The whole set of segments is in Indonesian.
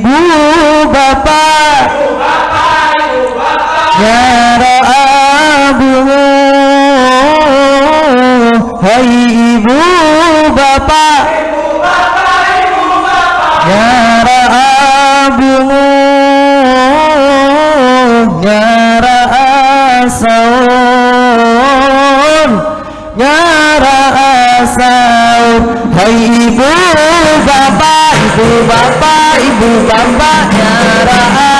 ibu bapak. Nyara abu, Hai ibu bapak. Nyara abu, Nyara asaun. Nyara Hai ibu bapak ibu bapak ibu bapaknya nyarah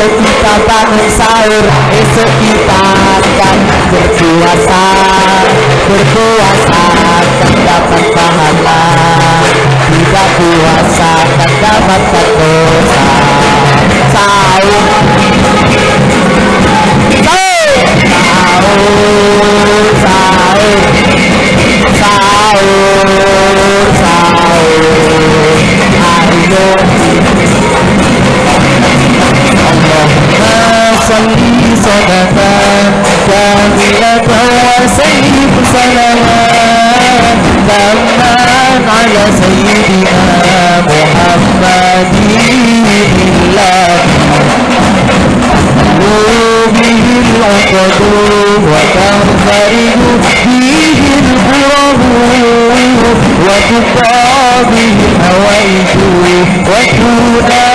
Ayo kita bangun sahur Esok kita akan berpuasa Berpuasa akan dapat pahala Tidak puasa akan dapat berdosa Sahur على سيدنا محمد الله به العقد وتنفرد فيه الكره وتقى به الهويت وتنال